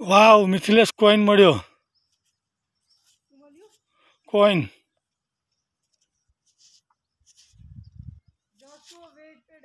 વાવ Mithilesh coin મળ્યો coin Joshua waited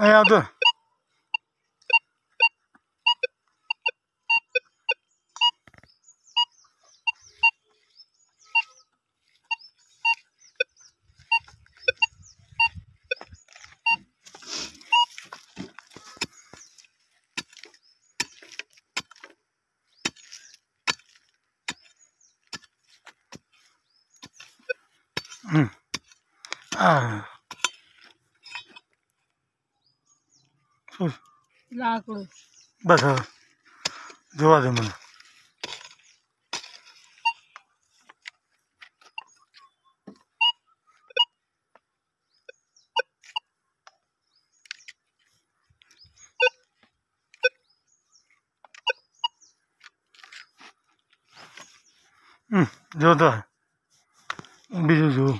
É, do... Hum. Ah. લાકડું બસ હવે જોવા દે મને હમ જોતો બીજું જોઉં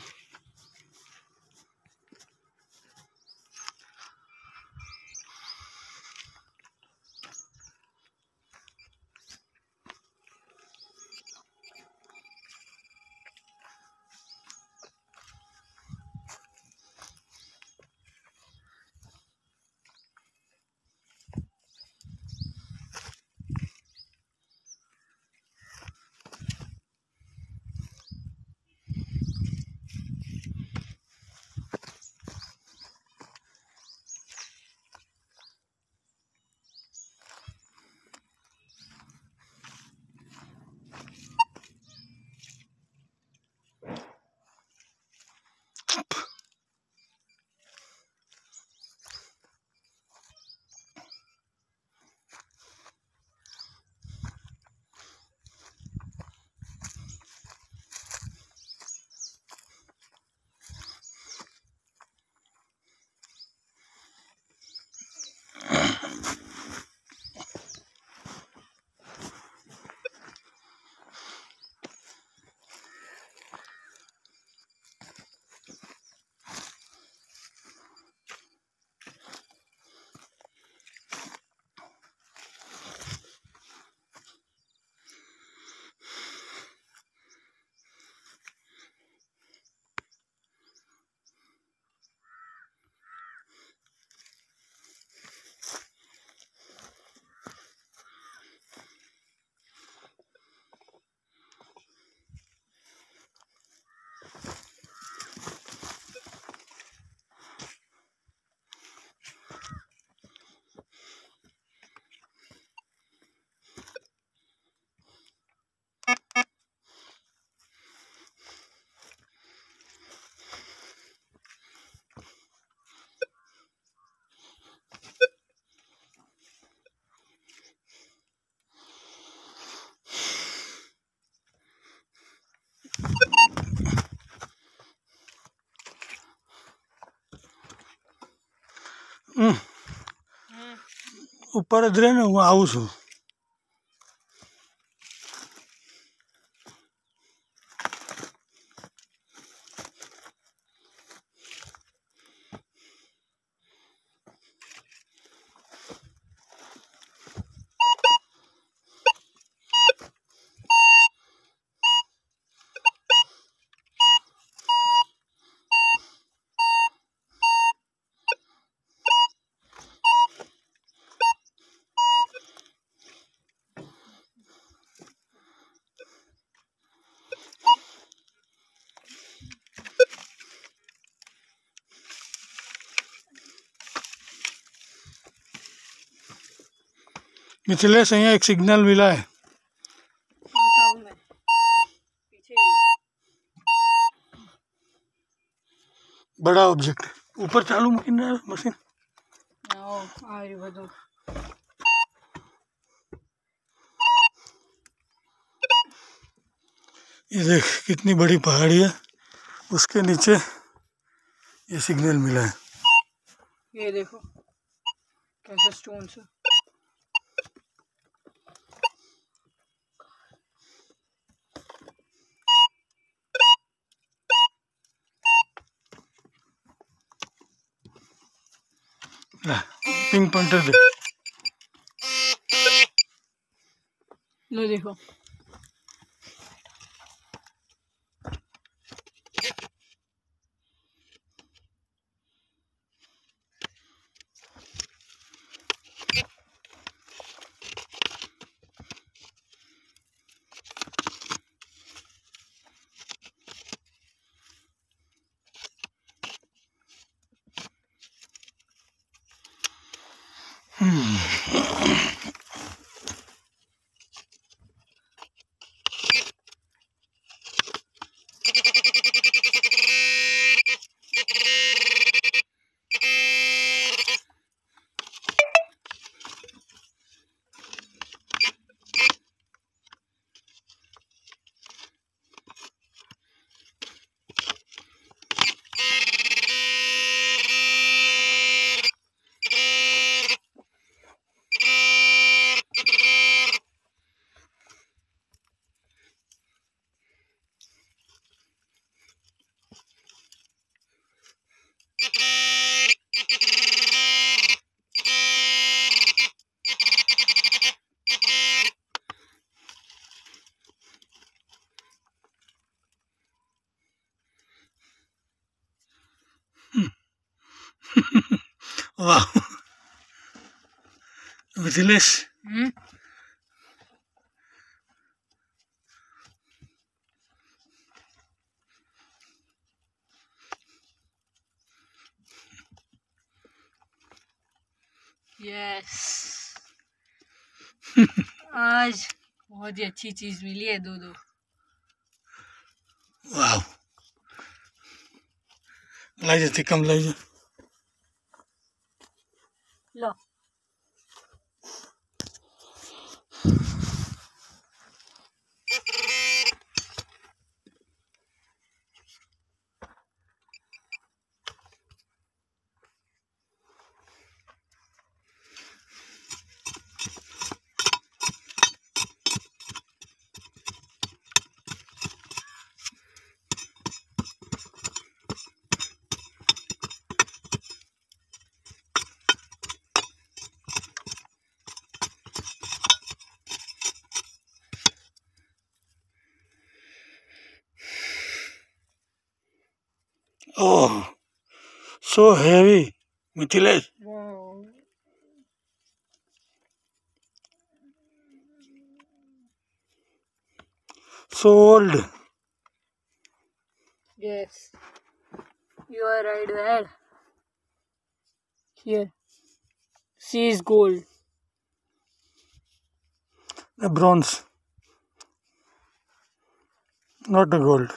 ઉપર જ હું આવું છું. मिथिले से एक सिग्नल मिला है। बड़ा ऑब्जेक्ट ऊपर चालू मशीन है, मशीन। ये देख, कितनी बड़ी पहाड़ी है। उसके नीचे ये सिग्नल मिला है। ये देखो, कैसे स्टोन से। पिंक पंटर दे। लो देखो। वाह मिथिलेश हम्म यस आज बहुत ही अच्छी चीज़ मिली है दो दो वाह लाई जाती कम लाई Oh, so heavy, Mithilesh. Wow. So old. Yes, you are right there. Here, she is gold. A bronze, not a gold.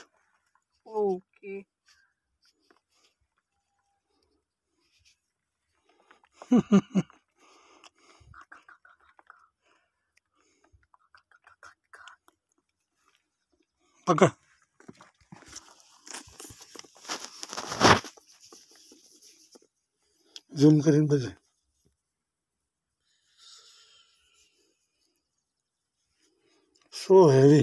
Okay. पकड़ जूम करें बजे सो। हैवी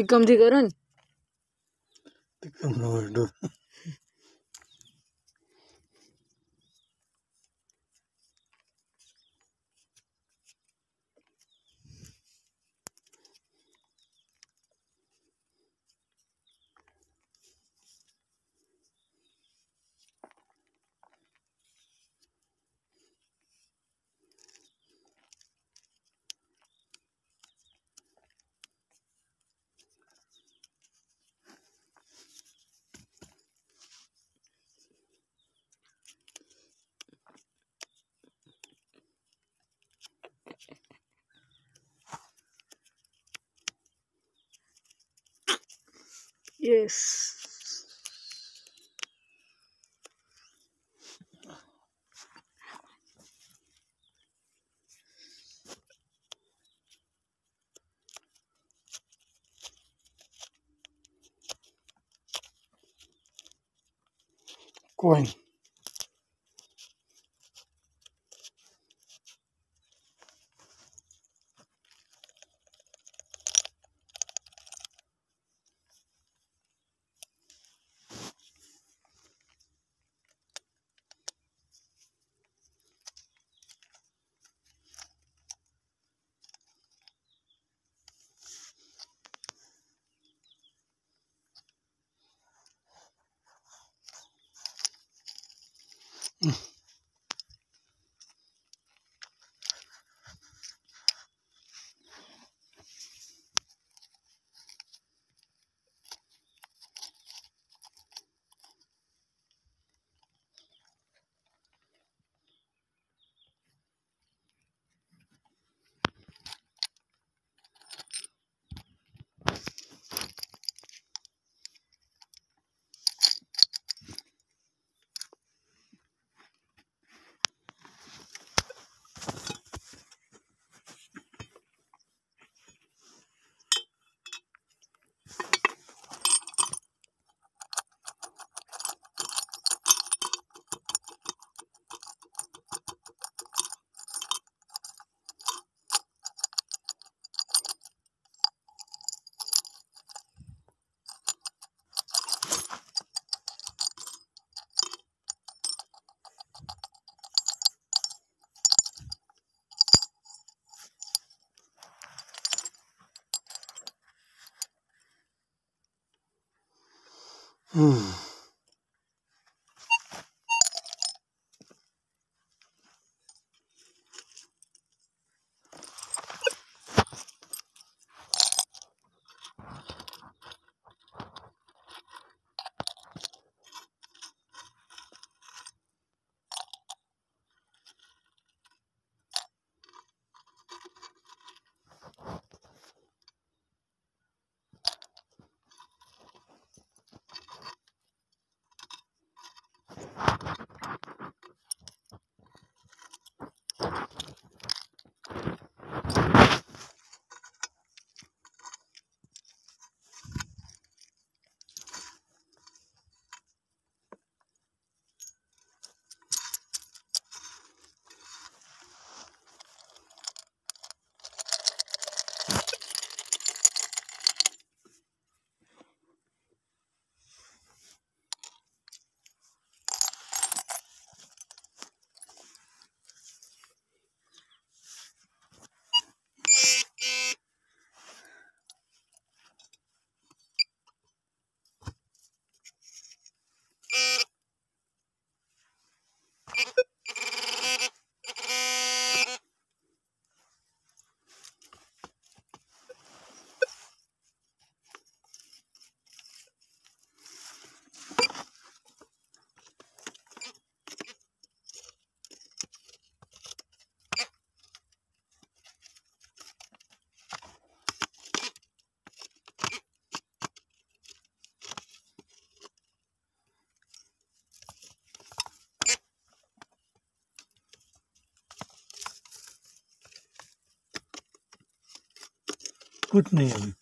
ती कमती करो ने tikam Yes. coin Mm. Hmm. good name.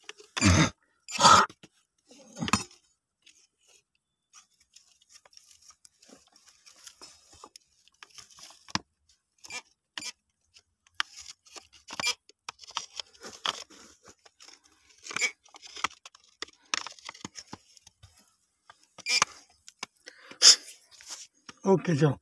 Okay, Joe.